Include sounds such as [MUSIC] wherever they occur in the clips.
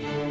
you.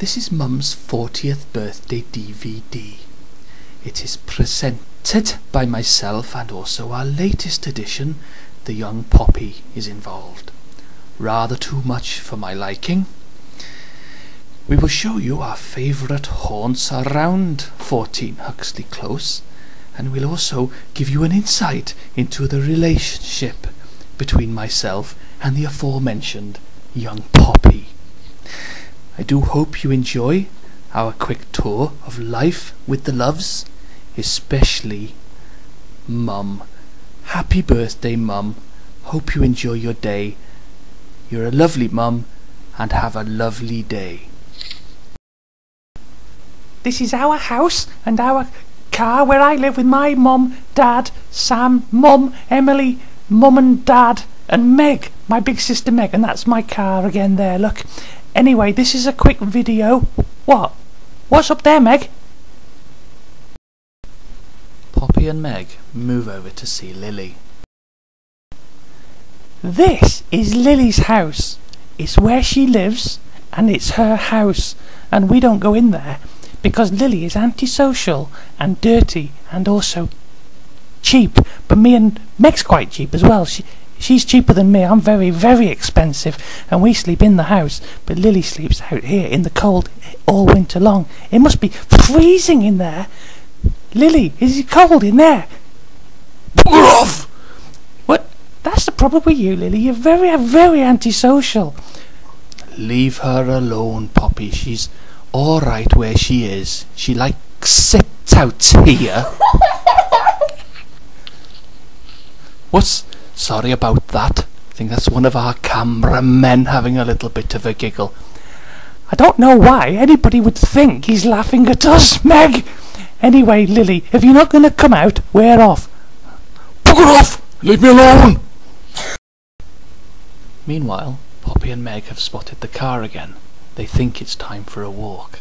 This is Mum's 40th birthday DVD. It is presented by myself and also our latest edition, The Young Poppy, is involved. Rather too much for my liking. We will show you our favourite haunts around 14 Huxley Close and we'll also give you an insight into the relationship between myself and the aforementioned young Poppy. I do hope you enjoy our quick tour of life with the Loves, especially Mum. Happy birthday, Mum. Hope you enjoy your day. You're a lovely mum and have a lovely day. This is our house and our car where I live with my mum, dad, Sam, mum, Emily, mum and dad, and Meg, my big sister Meg, and that's my car again there, look. Anyway, this is a quick video. What? What's up there, Meg? Poppy and Meg move over to see Lily. This is Lily's house. It's where she lives, and it's her house, and we don't go in there because Lily is antisocial and dirty and also cheap. But me and Meg's quite cheap as well. She She's cheaper than me. I'm very, very expensive, and we sleep in the house. But Lily sleeps out here in the cold all winter long. It must be freezing in there. Lily, is it cold in there? What? That's the problem with you, Lily. You're very, very antisocial. Leave her alone, Poppy. She's all right where she is. She likes it out here. [LAUGHS] What's Sorry about that. I think that's one of our cameramen having a little bit of a giggle. I don't know why anybody would think he's laughing at us, Meg. Anyway, Lily, if you're not going to come out, we're off. Bugger off! Leave me alone! Meanwhile, Poppy and Meg have spotted the car again. They think it's time for a walk.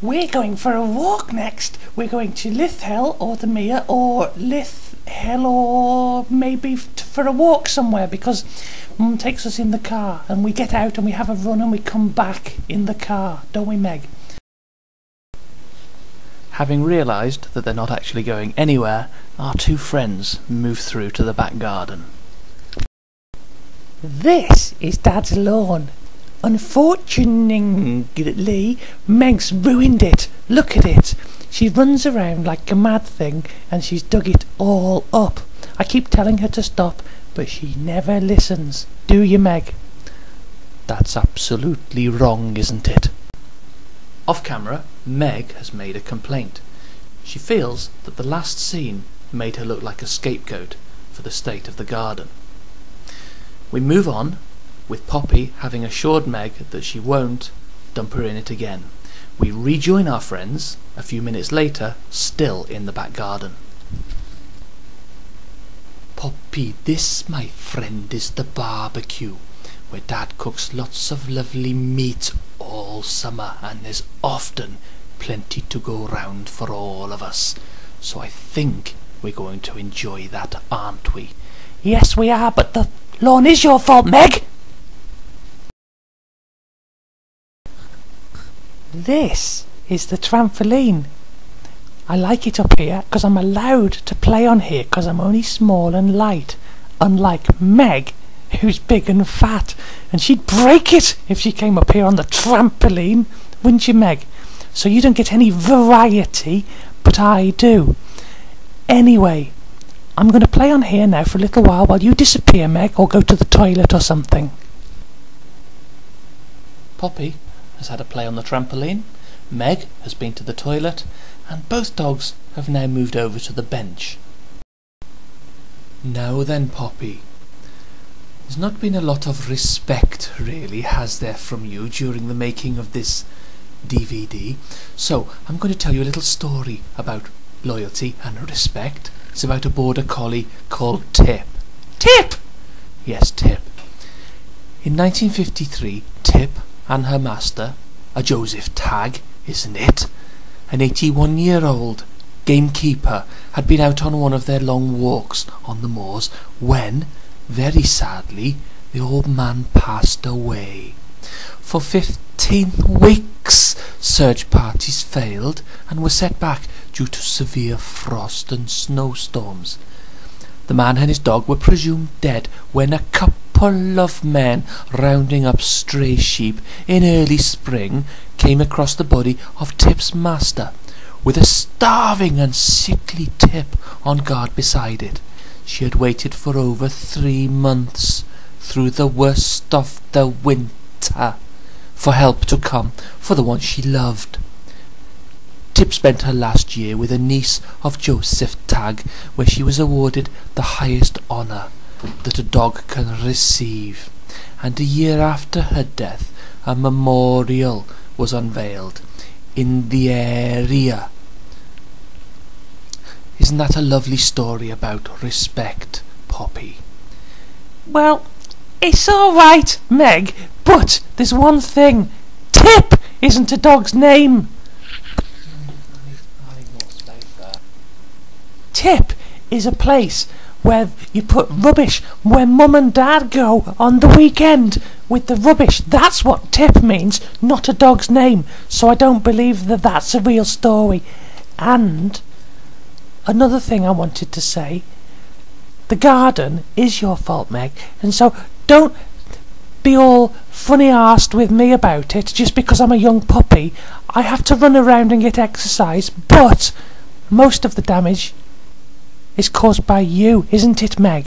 We're going for a walk next. We're going to Lithell or the Mere or Lith hill or maybe for a walk somewhere because mum takes us in the car and we get out and we have a run and we come back in the car, don't we Meg? Having realised that they're not actually going anywhere, our two friends move through to the back garden. This is Dad's lawn. Unfortunately, Meg's ruined it. Look at it. She runs around like a mad thing and she's dug it all up. I keep telling her to stop, but she never listens. Do you, Meg? That's absolutely wrong, isn't it? Off camera, Meg has made a complaint. She feels that the last scene made her look like a scapegoat for the state of the garden. We move on, with Poppy having assured Meg that she won't dump her in it again. We rejoin our friends a few minutes later, still in the back garden. Poppy, this, my friend, is the barbecue, where Dad cooks lots of lovely meat all summer, and there's often plenty to go round for all of us. So I think we're going to enjoy that, aren't we? Yes, we are, but the lawn is your fault, Meg! This is the trampoline. I like it up here because I'm allowed to play on here because I'm only small and light. Unlike Meg, who's big and fat, and she'd break it if she came up here on the trampoline, wouldn't you, Meg? So you don't get any variety, but I do. Anyway, I'm going to play on here now for a little while while you disappear, Meg, or go to the toilet or something. Poppy has had a play on the trampoline, Meg has been to the toilet, and both dogs have now moved over to the bench. Now then, Poppy, there's not been a lot of respect, really, has there, from you during the making of this DVD. So, I'm going to tell you a little story about loyalty and respect. It's about a border collie called Tip. Tip! Yes, Tip. In 1953, Tip and her master, a Joseph Tagg, isn't it? An 81 year old gamekeeper had been out on one of their long walks on the moors when, very sadly, the old man passed away. For fifteen weeks search parties failed and were set back due to severe frost and snowstorms. The man and his dog were presumed dead when a couple of men rounding up stray sheep in early spring came across the body of Tip's master with a starving and sickly Tip on guard beside it. She had waited for over three months through the worst of the winter for help to come for the one she loved. Tip spent her last year with a niece of Joseph Tagg, where she was awarded the highest honour that a dog can receive, and a year after her death a memorial was unveiled in the area isn't that a lovely story about respect, Poppy? Well, it's all right, Meg, but there's one thing. Tip isn't a dog's name. Tip is a place where you put rubbish, where mum and dad go on the weekend with the rubbish. That's what tip means, not a dog's name. So I don't believe that that's a real story. And another thing I wanted to say. The garden is your fault, Meg, and so don't be all funny arsed with me about it just because I'm a young puppy. I have to run around and get exercise, but most of the damage is caused by you, isn't it, Meg?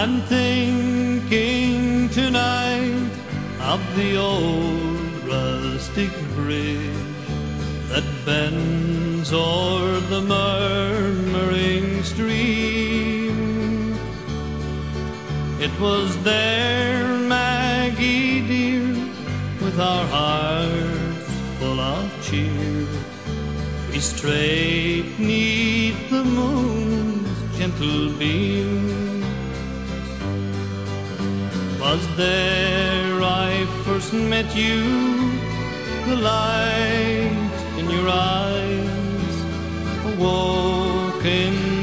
I'm thinking tonight of the old rustic bridge that bends o'er the murmuring It was there, Maggie dear, with our hearts full of cheer. We strayed neath the moon's gentle beam. Was there I first met you? The light in your eyes awoke in heart